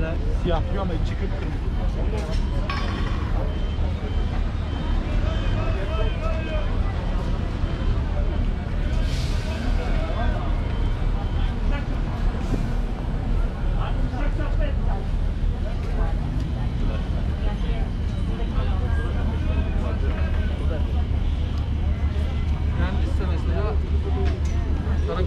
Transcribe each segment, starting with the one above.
gözüküyor ama içi kıpkırmızı. Kendisi mesela kara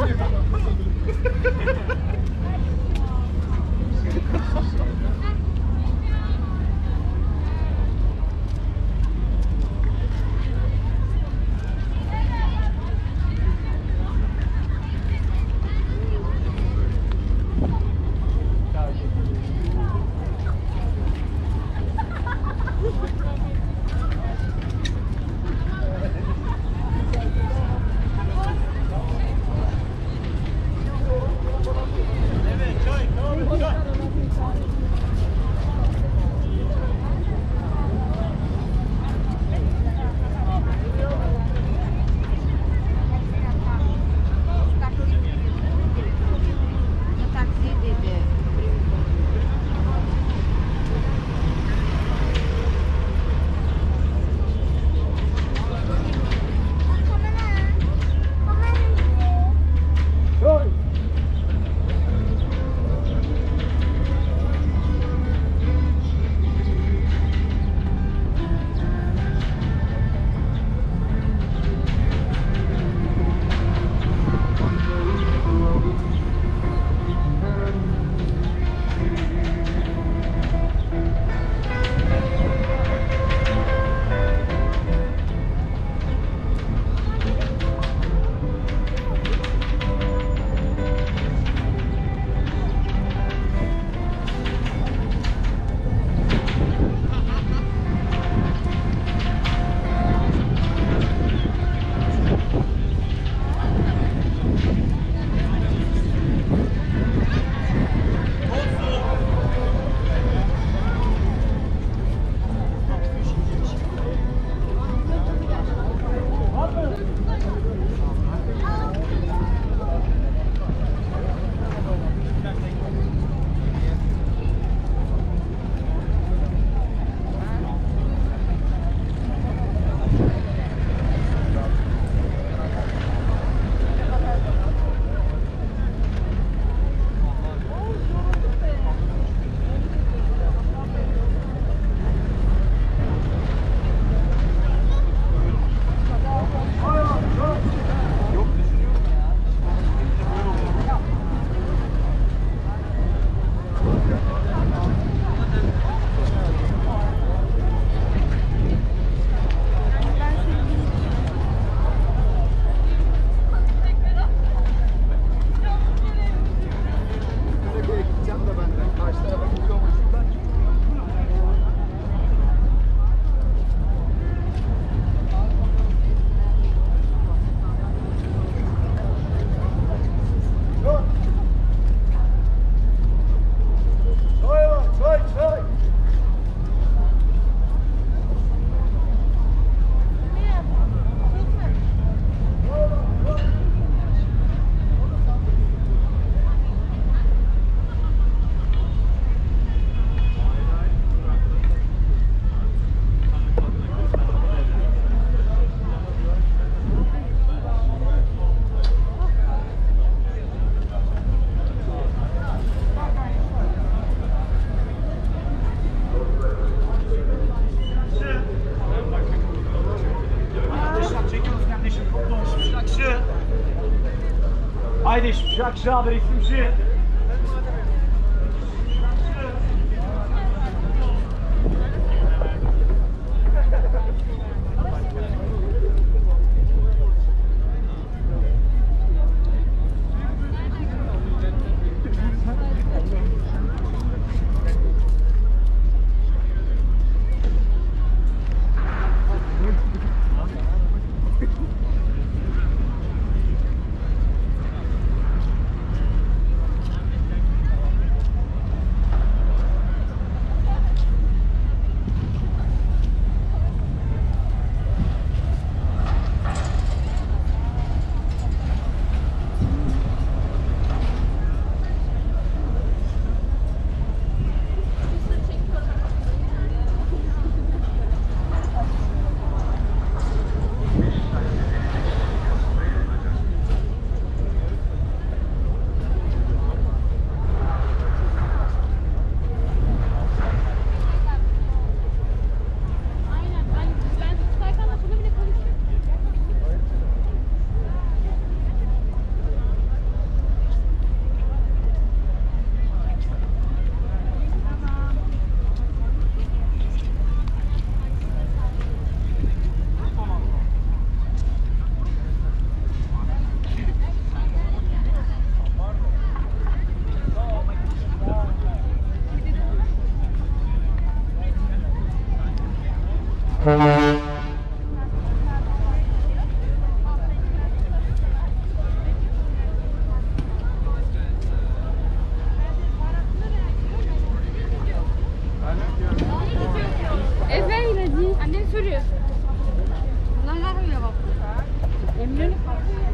Thank you. Já que he's some shit. Bunlar var mı ya bak? Emre'nin farkı